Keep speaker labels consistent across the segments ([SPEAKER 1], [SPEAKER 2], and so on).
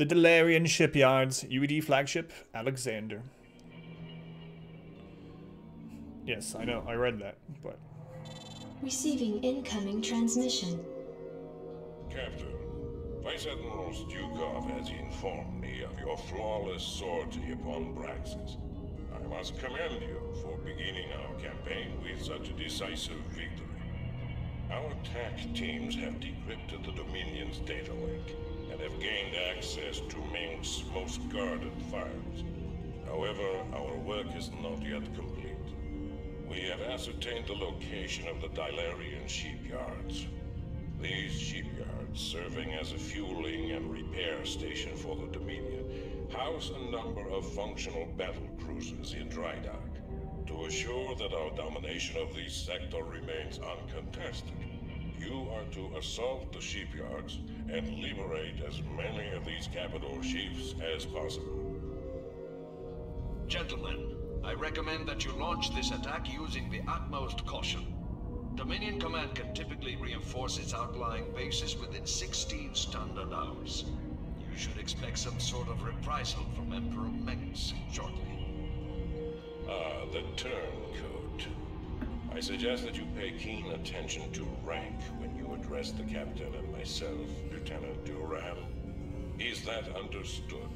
[SPEAKER 1] The Dylarian Shipyards, UED flagship, Alexander. Yes, I know, I read that, but...
[SPEAKER 2] Receiving incoming transmission.
[SPEAKER 3] Captain, Vice Admiral Stukov has informed me of your flawless sortie upon Braxis. I must commend you for beginning our campaign with such a decisive victory. Our attack teams have decrypted the Dominion's data link and have gained access to Mengsk's most guarded files. However, our work is not yet complete. We have ascertained the location of the Dylarian shipyards. These shipyards, serving as a fueling and repair station for the Dominion, house a number of functional battle cruisers in dry dock. To assure that our domination of this sector remains uncontested, you are to assault the shipyards and liberate as many of these capital ships as possible.
[SPEAKER 4] Gentlemen, I recommend that you launch this attack using the utmost caution. Dominion Command can typically reinforce its outlying bases within 16 standard hours. You should expect some sort of reprisal from Emperor Mengsk shortly.
[SPEAKER 3] Ah, the turncoat. I suggest that you pay keen attention to rank when you address the captain and myself, Lieutenant Duran. Is that understood?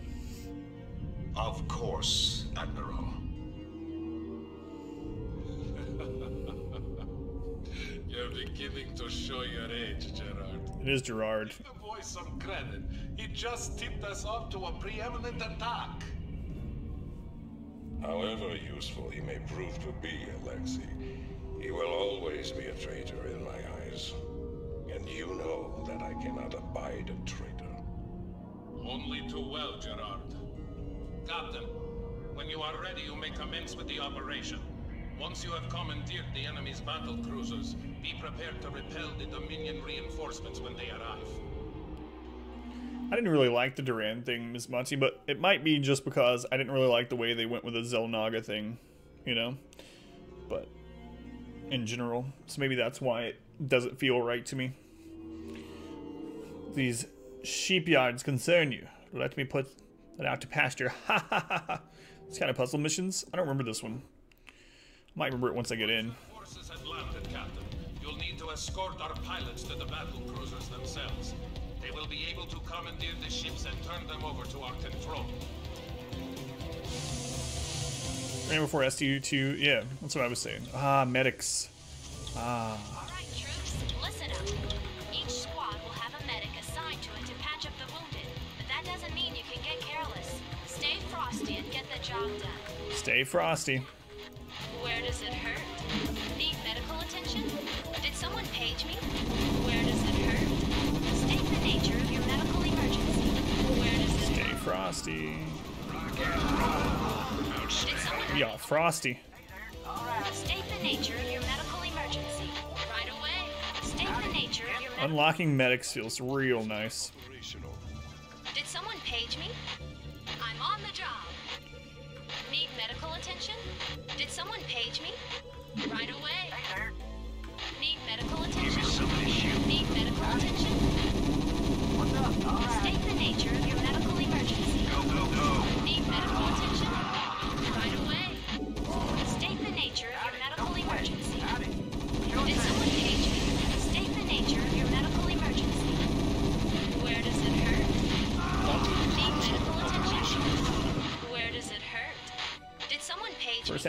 [SPEAKER 4] Of course, Admiral.
[SPEAKER 5] You're beginning to show your age, Gerard.
[SPEAKER 1] It is Gerard.
[SPEAKER 5] Give the boy some credit. He just tipped us off to a preeminent attack.
[SPEAKER 3] However useful he may prove to be, Alexei, he will always be a traitor in my eyes. And you know that I cannot abide a traitor.
[SPEAKER 5] Only too well, Gerard. Captain, when you are ready, you may commence with the operation. Once you have commandeered the enemy's battle cruisers, be prepared to repel the Dominion reinforcements when they arrive.
[SPEAKER 1] I didn't really like the Duran thing, Ms. Monty, but it might be just because I didn't really like the way they went with the Xel'Naga thing, you know? But in general, so maybe that's why it doesn't feel right to me. These sheepyards concern you. Let me put that out to pasture. Ha ha ha ha. It's kind of puzzle missions. I don't remember this one. I might remember it once I get in.
[SPEAKER 5] Forces had landed, Captain. You'll need to escort our pilots to the battle cruisers themselves. They will be able to commandeer the ships and turn them over to our control.
[SPEAKER 1] Ran before STU2. Yeah, that's what I was saying. Ah, medics. Ah.
[SPEAKER 6] Alright, troops, listen up. Each squad will have a medic assigned to it to patch up the wounded, but that doesn't mean you can get careless. Stay frosty and get the job done.
[SPEAKER 1] Stay frosty.
[SPEAKER 6] Where does it hurt? Need medical attention? Did someone page me? Where does it hurt? State the nature of your medical emergency. Where does it
[SPEAKER 1] Stay
[SPEAKER 6] hurt?
[SPEAKER 1] frosty.
[SPEAKER 6] Did someone
[SPEAKER 1] Yeah, frosty.
[SPEAKER 6] State the nature of your medical emergency? Right away. State the nature of your medical
[SPEAKER 1] Unlocking medics feels real nice.
[SPEAKER 6] Did someone page me? I'm on the job. Need medical attention? Did someone page me? Right away.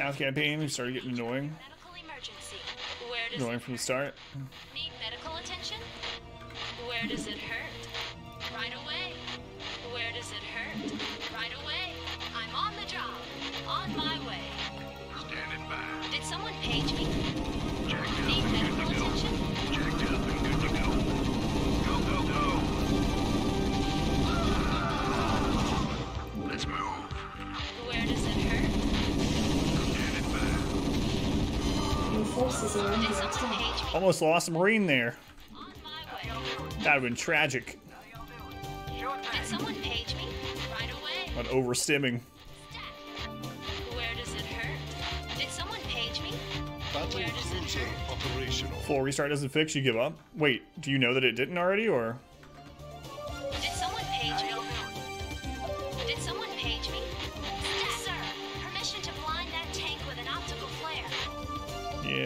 [SPEAKER 6] Page
[SPEAKER 1] First
[SPEAKER 6] me?
[SPEAKER 1] half campaign, we started getting annoying.
[SPEAKER 6] Medical emergency. Where does
[SPEAKER 1] Annoying from the start.
[SPEAKER 6] need medical attention? Where does it
[SPEAKER 4] by.
[SPEAKER 2] Your forces are under
[SPEAKER 6] Did someone
[SPEAKER 2] attack.
[SPEAKER 6] page me?
[SPEAKER 1] Almost lost a marine there.
[SPEAKER 6] On my way.
[SPEAKER 1] That would have been tragic.
[SPEAKER 6] Did someone page me? Right away.
[SPEAKER 1] But overstimming.
[SPEAKER 6] Stat. Where does it hurt? Did someone page me?
[SPEAKER 7] Battle
[SPEAKER 6] Where does it
[SPEAKER 7] cruiser operational.
[SPEAKER 1] Full restart doesn't fix, you give up. Wait, do you know that it didn't already, or?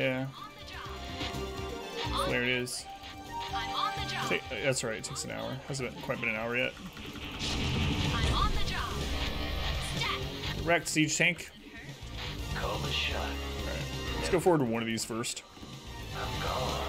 [SPEAKER 1] Yeah,
[SPEAKER 6] On the job. On
[SPEAKER 1] there it is.
[SPEAKER 6] I'm on the job.
[SPEAKER 1] Ta- that's right, it takes an hour. Hasn't been quite been an hour yet.
[SPEAKER 6] I'm on the job.
[SPEAKER 1] Wrecked siege tank.
[SPEAKER 8] Call the shot.
[SPEAKER 1] Alright. Let's go forward to one of these first.
[SPEAKER 8] I'm gone.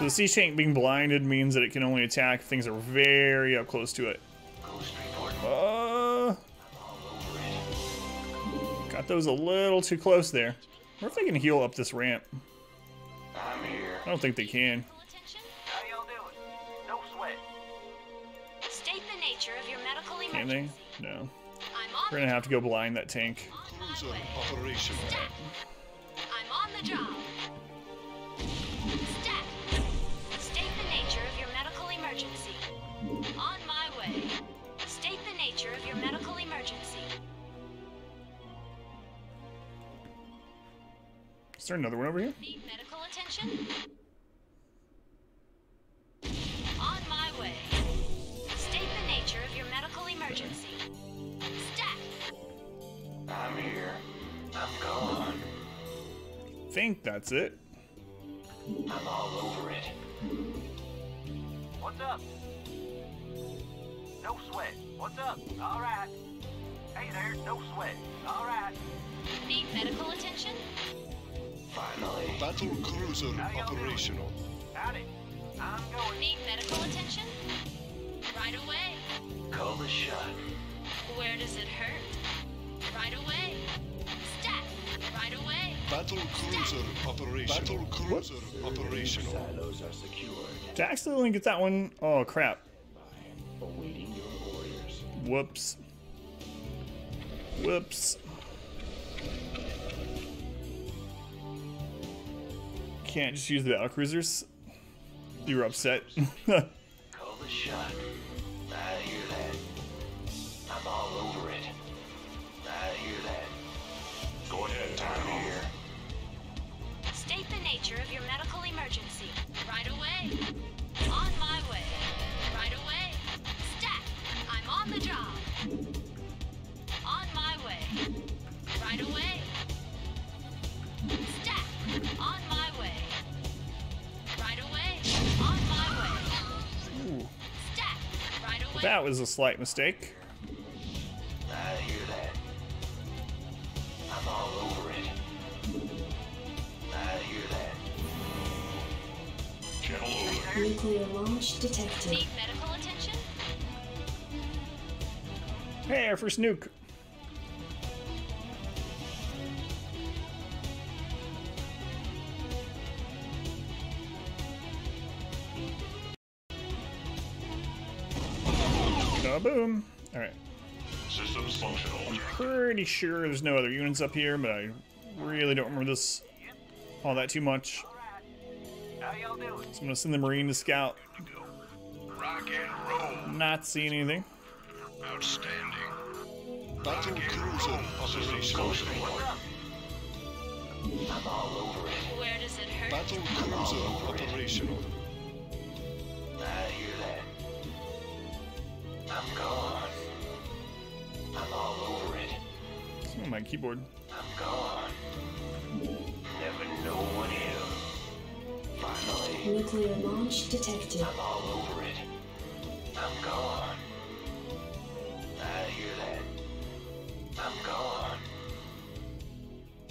[SPEAKER 1] So the siege tank being blinded means that it can only attack if things are very up close to it. Uh,
[SPEAKER 8] All over it.
[SPEAKER 1] got those a little too close there. I wonder if they can heal up this ramp.
[SPEAKER 8] I'm here.
[SPEAKER 1] I don't think they can.
[SPEAKER 6] Full attention.
[SPEAKER 8] How y'all doing? No sweat.
[SPEAKER 6] State the nature of your medical
[SPEAKER 1] Can they? No.
[SPEAKER 6] I'm on
[SPEAKER 1] We're gonna have to go blind that tank. There another one over here?
[SPEAKER 6] Need medical attention? On my way. State the nature of your medical emergency. Stat.
[SPEAKER 8] I'm here. I'm gone.
[SPEAKER 1] think that's it.
[SPEAKER 8] I'm all over it. What's up? No sweat. What's up? All right. Hey there, no sweat. All right.
[SPEAKER 6] Need medical attention?
[SPEAKER 8] Finally.
[SPEAKER 9] Battle cruiser
[SPEAKER 8] How y'all doing?
[SPEAKER 9] operational.
[SPEAKER 8] Howdy. I'm going.
[SPEAKER 6] Need medical attention? Right away.
[SPEAKER 8] Call the shot.
[SPEAKER 6] Where does it hurt? Right away. Stat. Right away.
[SPEAKER 9] Battle cruiser operational. Battle cruiser operational.
[SPEAKER 8] Silos are secured.
[SPEAKER 1] Did I accidentally get that one? Oh crap.
[SPEAKER 8] Awaiting your orders.
[SPEAKER 1] Whoops. Whoops. Can't just use the battle cruisers. You were upset.
[SPEAKER 8] Call the shot. That
[SPEAKER 1] was a slight mistake.
[SPEAKER 8] I hear that. I'm all over it. I hear that.
[SPEAKER 4] Channel over.
[SPEAKER 2] Nuclear launch detected.
[SPEAKER 6] Need medical attention?
[SPEAKER 1] Hey, our first nuke. Kaboom. Alright.
[SPEAKER 4] Systems functional.
[SPEAKER 1] Pretty sure there's no other units up here, but I really don't remember this all that too much.
[SPEAKER 8] How y'all doing?
[SPEAKER 1] So I'm gonna send the Marine to scout.
[SPEAKER 4] Rock and roll.
[SPEAKER 1] Not seeing anything.
[SPEAKER 4] Outstanding.
[SPEAKER 9] Battle cruiser operational.
[SPEAKER 8] I'm all over it.
[SPEAKER 6] Where does it hurt?
[SPEAKER 9] Battle cruiser operational.
[SPEAKER 1] My keyboard.
[SPEAKER 8] I'm gone. Never know what hit 'em. Finally,
[SPEAKER 2] Nuclear launch detected.
[SPEAKER 8] I'm all over it. I'm gone. I hear that. I'm gone.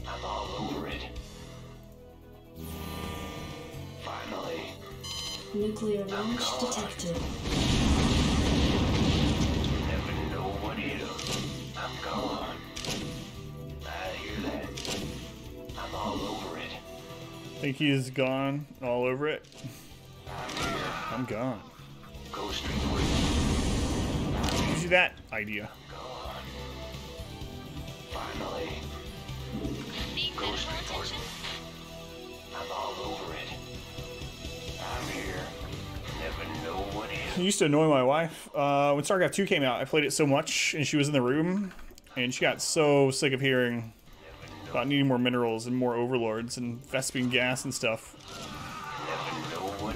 [SPEAKER 8] I'm all over it. Finally,
[SPEAKER 2] Nuclear launch detected.
[SPEAKER 1] Think he's gone all over it.
[SPEAKER 8] I'm
[SPEAKER 1] gone.
[SPEAKER 8] Report.
[SPEAKER 1] Gives you that idea.
[SPEAKER 4] Hit
[SPEAKER 1] It used to annoy my wife. Uh, when StarCraft 2 came out, I played it so much, and she was in the room, and she got so sick of hearing about needing more minerals and more overlords and Vespene gas and stuff.
[SPEAKER 4] Never know what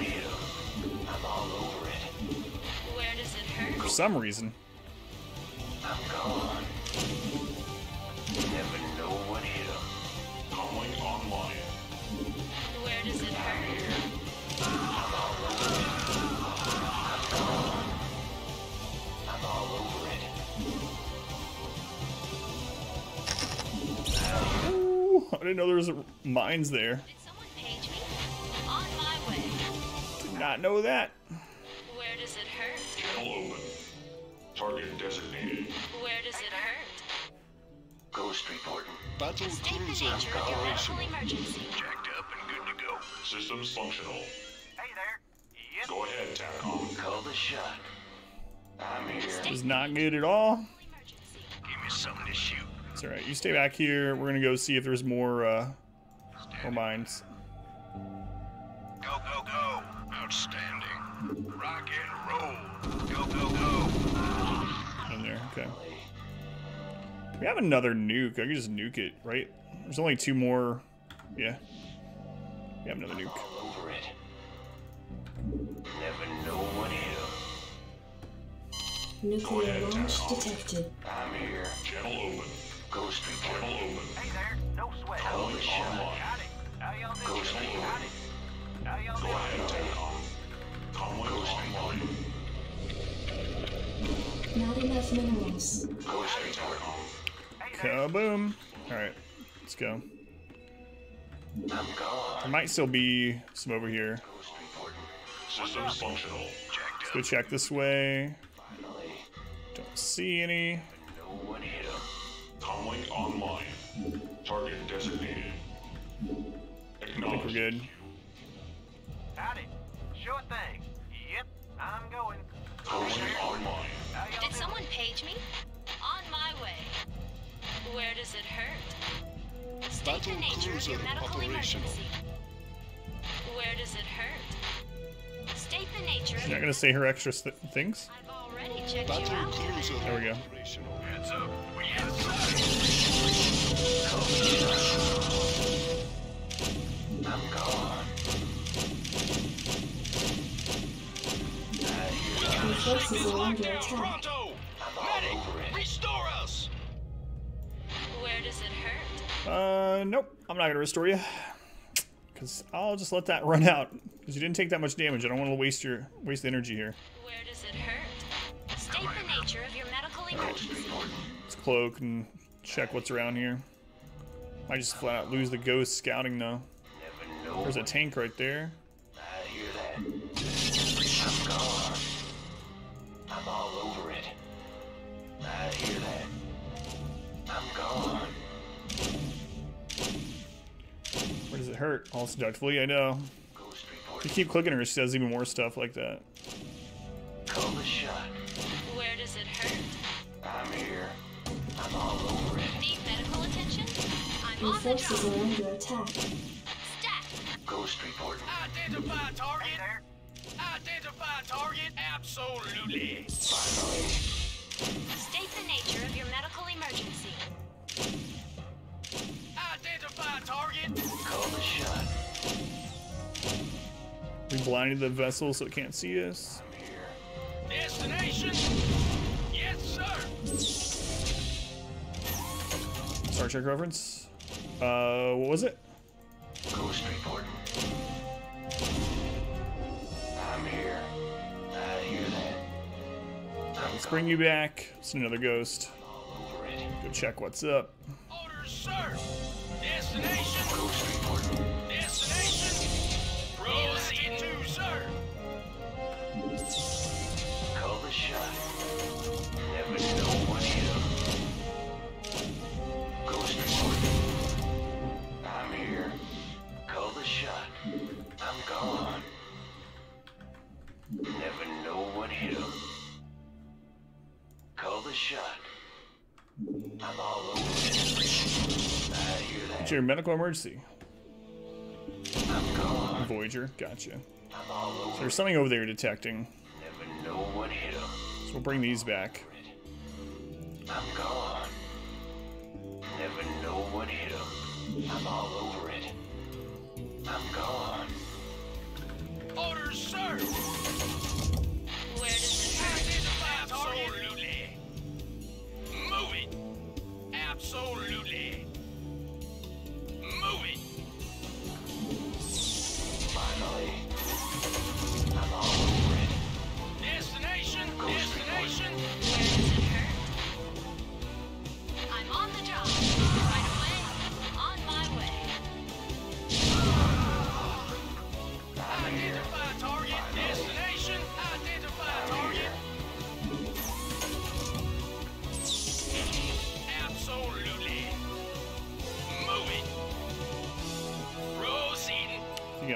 [SPEAKER 1] didn't know there was mines there.
[SPEAKER 6] Did someone page me? On my way.
[SPEAKER 1] Did not know that.
[SPEAKER 6] Where does it hurt?
[SPEAKER 10] Channel open. Target designated.
[SPEAKER 6] Where does it hurt?
[SPEAKER 4] Ghost reporting.
[SPEAKER 9] Battle
[SPEAKER 6] State the
[SPEAKER 9] cruiser
[SPEAKER 6] nature of your medical
[SPEAKER 9] operational.
[SPEAKER 6] emergency.
[SPEAKER 4] Jacked up and good to go.
[SPEAKER 10] Systems functional.
[SPEAKER 8] Hey there. Yep.
[SPEAKER 10] Go ahead, TACOM.
[SPEAKER 4] Call the shot. I'm here.
[SPEAKER 1] It's not good at all.
[SPEAKER 4] Give me something to shoot.
[SPEAKER 1] It's alright. You stay back here. We're gonna go see if there's more, uh, more mines.
[SPEAKER 4] Go, go, go. Outstanding. Rock and roll. Go, go, go.
[SPEAKER 1] In there. Okay. We have another nuke. I can just nuke it, right? There's only two more. Yeah. We have another nuke.
[SPEAKER 4] All over it. Never know what hit
[SPEAKER 2] Nuclear launch detected.
[SPEAKER 4] I'm here.
[SPEAKER 10] Channel open.
[SPEAKER 4] Ghost
[SPEAKER 10] Channel
[SPEAKER 8] Hey there. No sweat.
[SPEAKER 4] Call the shot.
[SPEAKER 8] Got it. How y'all doing?
[SPEAKER 4] Ghost
[SPEAKER 8] Got it. How y'all
[SPEAKER 10] Go
[SPEAKER 8] doing?
[SPEAKER 10] ahead, TACOM. Comlink online.
[SPEAKER 2] Not enough minerals.
[SPEAKER 4] Ghost reporting.
[SPEAKER 1] Kaboom. Alright. Let's go.
[SPEAKER 4] I'm
[SPEAKER 1] There might still be some over here.
[SPEAKER 10] Systems functional.
[SPEAKER 1] Let's go check this way.
[SPEAKER 4] Finally.
[SPEAKER 1] Don't see any.
[SPEAKER 4] Know what hit
[SPEAKER 10] Comlink online. Target designated.
[SPEAKER 1] I think we're good.
[SPEAKER 8] Howdy. Sure thing. Yep. I'm going.
[SPEAKER 10] Comlink online.
[SPEAKER 6] Did
[SPEAKER 8] doing?
[SPEAKER 6] someone page me? On my way. Where does it hurt? State the nature of your medical emergency. Where does it hurt? State the nature of
[SPEAKER 1] She's not gonna say her extra th- things.
[SPEAKER 6] I've already checked you out.
[SPEAKER 1] There we go.
[SPEAKER 2] Forces are under attack.
[SPEAKER 4] I'm all over it.
[SPEAKER 7] Restore us!
[SPEAKER 6] Where does it hurt?
[SPEAKER 1] Uh, nope. I'm not gonna restore you. Cause I'll just let that run out. Cause you didn't take that much damage. I don't want to waste your waste the energy here.
[SPEAKER 6] Where does it hurt? State the nature of your medical emergency.
[SPEAKER 1] Let's cloak and check what's around here. Might just flat out lose the ghost scouting though. There's a tank right there.
[SPEAKER 4] I hear that. I hear that. I'm.
[SPEAKER 1] Where does it hurt? All seductively, I know. You keep clicking her, she does even more stuff like that.
[SPEAKER 4] I'm
[SPEAKER 2] Your
[SPEAKER 6] on the
[SPEAKER 2] forces
[SPEAKER 6] job.
[SPEAKER 2] are under attack.
[SPEAKER 6] Stat.
[SPEAKER 4] Ghost reporting.
[SPEAKER 7] Identify target! Identify target! Absolutely!
[SPEAKER 4] Finally.
[SPEAKER 6] State the nature of your medical emergency.
[SPEAKER 7] Identify target!
[SPEAKER 4] Call the shot.
[SPEAKER 1] We blinded the vessel so it can't see us.
[SPEAKER 7] Destination! Yes, sir!
[SPEAKER 1] Star Trek reference. Uh, what was it?
[SPEAKER 4] Ghost reporting. I'm here. I hear that. I'm
[SPEAKER 1] Let's bring you back. It's another ghost.
[SPEAKER 4] all over it.
[SPEAKER 1] Go check what's up.
[SPEAKER 7] Orders, sir! Destination!
[SPEAKER 4] Ghost reporting.
[SPEAKER 1] It's your medical emergency. Voyager. Gotcha. So there's something over there detecting. So we'll bring these back.
[SPEAKER 11] I'm gone. Never know what hit 'em. I'm all over it. I'm gone.
[SPEAKER 7] Orders, sir! Absolutely.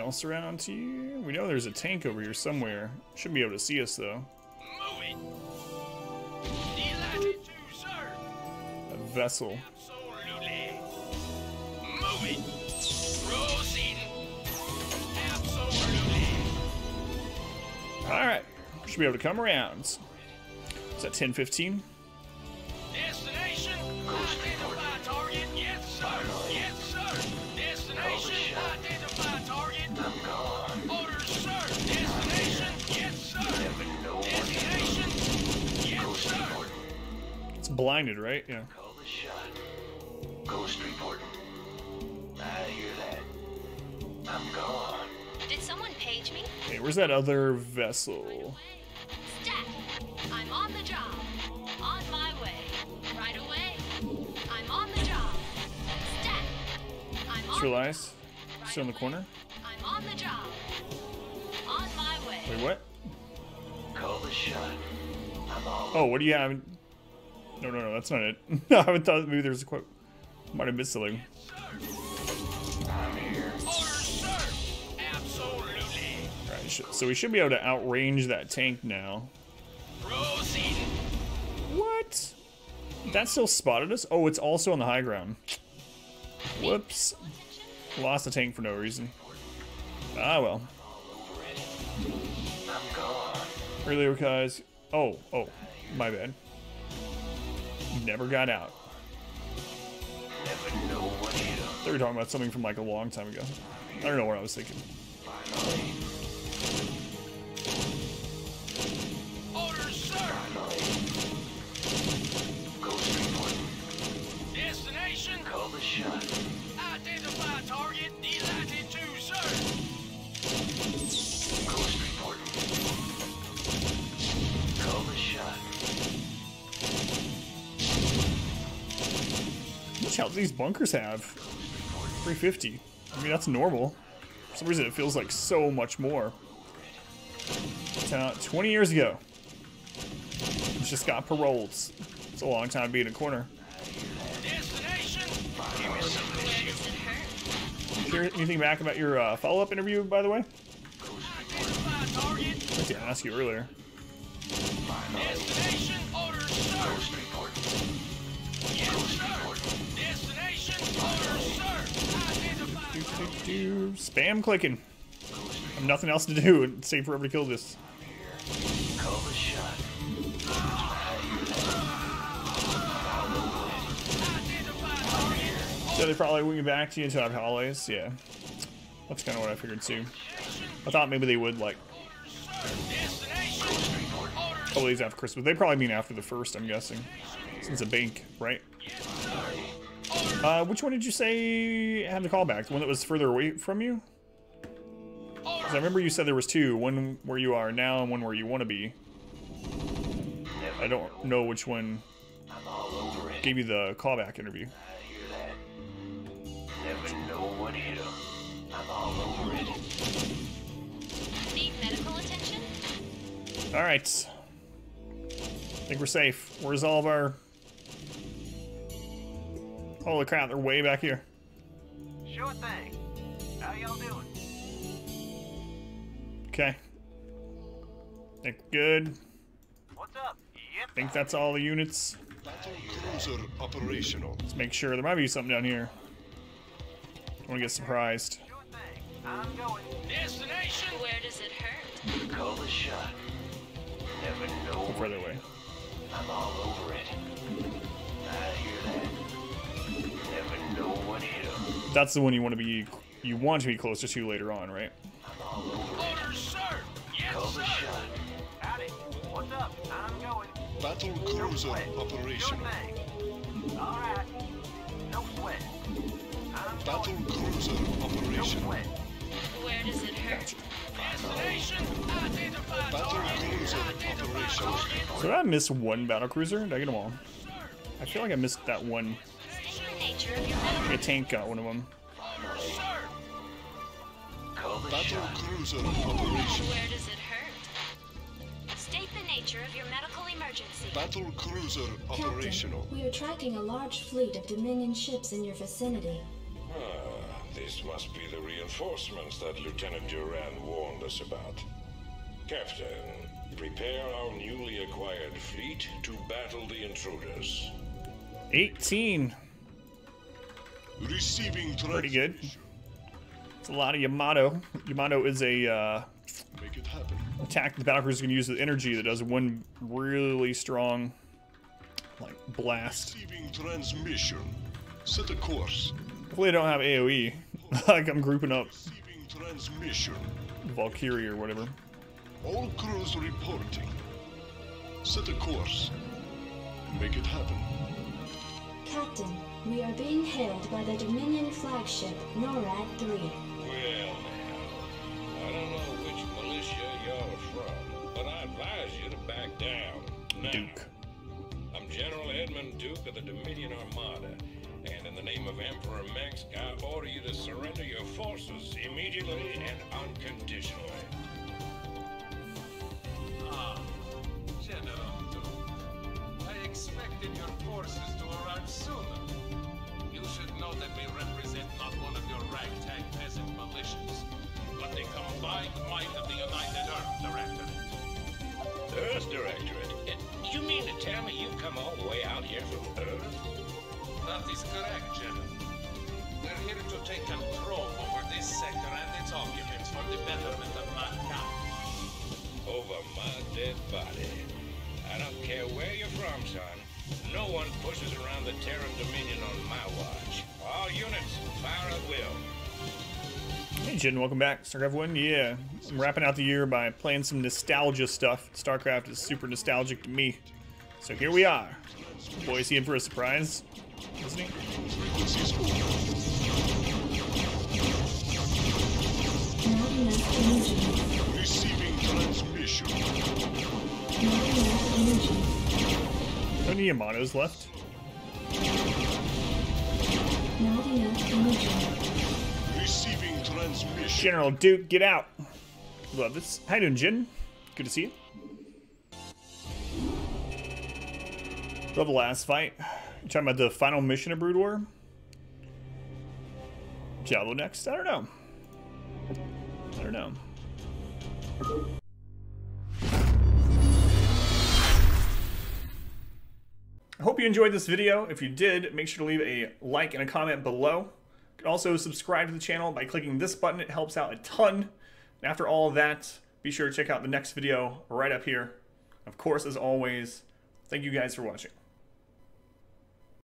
[SPEAKER 1] Else around here? We know there's a tank over here somewhere. Shouldn't be able to see us though.
[SPEAKER 7] Move it. Delighted to, sir.
[SPEAKER 1] A vessel.
[SPEAKER 7] Absolutely. Move it. Proceeding. Absolutely.
[SPEAKER 1] Alright. Should be able to come around. Is that 1015? Blinded, right? Yeah.
[SPEAKER 11] Call the shot. Ghost reporting. I hear that. I'm gone.
[SPEAKER 6] Did someone page me?
[SPEAKER 1] Okay, where's that other vessel?
[SPEAKER 6] Stat. I'm on the job. On my way. Right away. I'm on the job. Stat. I'm
[SPEAKER 1] Just
[SPEAKER 6] on
[SPEAKER 1] realized.
[SPEAKER 6] right
[SPEAKER 1] Still in the
[SPEAKER 6] away.
[SPEAKER 1] corner?
[SPEAKER 6] I'm on the job. On my way.
[SPEAKER 1] Wait, what?
[SPEAKER 11] Call the shot. I'm all
[SPEAKER 1] Oh, what do you have? No, no, no, that's not it. I thought maybe there's a quote. Might have missed something. So we should be able to outrange that tank now.
[SPEAKER 7] Proceeding.
[SPEAKER 1] What? That still spotted us? Oh, it's also on the high ground. Whoops. Lost the tank for no reason. Ah, well. Earlier, guys. Oh, oh, my bad. Never got out.
[SPEAKER 11] Never know what hit 'em.
[SPEAKER 1] They were talking about something from like a long time ago. I don't know what I was thinking.
[SPEAKER 7] Orders, sir.
[SPEAKER 11] Finally. Ghost reporting.
[SPEAKER 7] Destination.
[SPEAKER 11] Call the shot.
[SPEAKER 7] Identify target. Delighted
[SPEAKER 1] much health these bunkers have? 350. I mean, that's normal. For some reason, it feels like so much more. Uh, 20 years ago. Just got paroled. It's a long time to be in a corner. Hear anything back about your uh, follow-up interview, by the way? I meant to ask you earlier. Do. Spam clicking. I have nothing else to do. It's safe forever to kill this. So they probably wing it back to you until after holidays. Yeah. That's kind of what I figured too. I thought maybe they would like couple days after Christmas. They probably mean after the first, I'm guessing. Since a bank, right? Uh, which one did you say had the callback? The one that was further away from you? I remember you said there was two. One where you are now and one where you want to be. I don't know which one
[SPEAKER 11] I'm all over it.
[SPEAKER 1] gave you the callback interview.
[SPEAKER 11] I. Never know what hit. I'm all over it.
[SPEAKER 6] Need medical attention?
[SPEAKER 1] Alright. think we're safe. Where's all of our... Holy crap, they're way back here.
[SPEAKER 8] Sure thing. How y'all doing?
[SPEAKER 1] Okay. Think good.
[SPEAKER 8] What's up? Yep.
[SPEAKER 1] Think that's all the units.
[SPEAKER 9] Battle cruiser operational.
[SPEAKER 1] Let's make sure. There might be something down here. Don't want to get surprised.
[SPEAKER 8] Sure thing. I'm going.
[SPEAKER 7] Destination.
[SPEAKER 6] Where does it
[SPEAKER 7] Call the shot.
[SPEAKER 1] That's the one you want to be you want to be closer to later on, right?
[SPEAKER 7] I'm all over it.
[SPEAKER 5] Orders, sir! Yes,
[SPEAKER 7] Call
[SPEAKER 5] sir!
[SPEAKER 8] Howdy. What's up? I'm going.
[SPEAKER 9] Battle cruiser
[SPEAKER 8] sweat. Sure
[SPEAKER 9] operational.
[SPEAKER 8] All right. No sweat. I'm
[SPEAKER 9] Battle
[SPEAKER 8] going.
[SPEAKER 9] cruiser
[SPEAKER 8] No
[SPEAKER 9] operational.
[SPEAKER 8] sweat.
[SPEAKER 6] Where does it hurt?
[SPEAKER 5] Destination identified.
[SPEAKER 9] Battle cruiser operational.
[SPEAKER 1] So did I miss one battle cruiser? Did I get them all? I feel like I missed that one.
[SPEAKER 6] State the your
[SPEAKER 1] A tank got one of them.
[SPEAKER 5] Orders, sir!
[SPEAKER 7] Call the
[SPEAKER 9] Battle cruiser operational.
[SPEAKER 6] Where does it hurt? State the nature of your medical emergency.
[SPEAKER 9] Battle cruiser operational.
[SPEAKER 2] Captain, we are tracking a large fleet of Dominion ships in your vicinity.
[SPEAKER 3] Ah, this must be the reinforcements that Lieutenant Duran warned us about. Captain, prepare our newly acquired fleet to battle the intruders.
[SPEAKER 1] 18.
[SPEAKER 9] Receiving
[SPEAKER 1] Pretty good. It's a lot of Yamato. Yamato is a uh,
[SPEAKER 9] Make it happen.
[SPEAKER 1] attack the battle cruiser can use the energy that does one really strong like blast.
[SPEAKER 9] Receiving transmission. Set a course.
[SPEAKER 1] Hopefully I don't have AoE. like I'm grouping up
[SPEAKER 9] Receiving transmission.
[SPEAKER 1] Valkyrie or whatever.
[SPEAKER 9] All crews reporting. Set a course. Make it happen.
[SPEAKER 2] Captain, we are being hailed by the Dominion flagship NORAD 3.
[SPEAKER 3] Well, now, I don't know which militia you're from, but I advise you to back down. Now,
[SPEAKER 1] Duke.
[SPEAKER 3] I'm General Edmund Duke of the Dominion Armada, and in the name of Emperor Max, I order you to surrender your forces immediately and unconditionally.
[SPEAKER 5] Ah, General Duke. I expected your forces to sooner. You should know that we represent not one of your ragtag peasant militias, but the combined might of the United Earth Directorate.
[SPEAKER 3] Earth Directorate? Uh, you mean to tell me you've come all the way out here from Earth?
[SPEAKER 5] That is correct, General. We're here to take control over this sector and its occupants for the betterment of mankind.
[SPEAKER 3] Over my dead body. I don't care where you're from, son. No one pushes around the Terran Dominion on my watch. All units, fire at will.
[SPEAKER 1] Hey Jin, welcome back. StarCraft 1, yeah. I'm wrapping out the year by playing some nostalgia stuff. StarCraft is super nostalgic to me. So here we are. Boy, is he in for a surprise? Isn't he?
[SPEAKER 9] Frequencies open.
[SPEAKER 2] Not enough energy.
[SPEAKER 9] Receiving transmission.
[SPEAKER 2] Not enough energy.
[SPEAKER 1] How many Yamatos left?
[SPEAKER 2] Not enough energy.
[SPEAKER 9] Receiving transmission.
[SPEAKER 1] General Duke, get out. Love this. How you doing, Jin? Good to see you. Love the last fight. You talking about the final mission of Brood War? Diablo next? I don't know. I don't know. I hope you enjoyed this video. If you did, make sure to leave a like and a comment below. You can also subscribe to the channel by clicking this button. It helps out a ton. And after all that, be sure to check out the next video right up here. Of course, as always, thank you guys for watching.